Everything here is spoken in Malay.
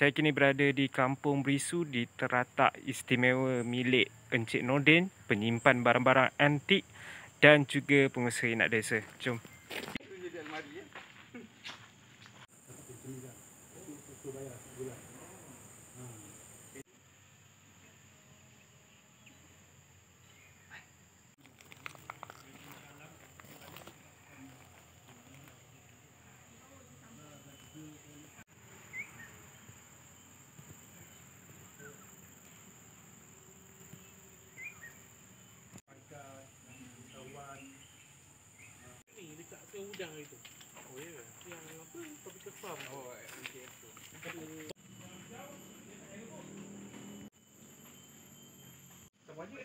Saya kini berada di Kampung Berisu di teratak istimewa milik Encik Nordin, penyimpan barang-barang antik dan juga pengusaha inak desa. Jom. Ni Yang itu. Oh ya. Yeah. Yang apa? Tapi farm. Oh, okey. Tak wajib.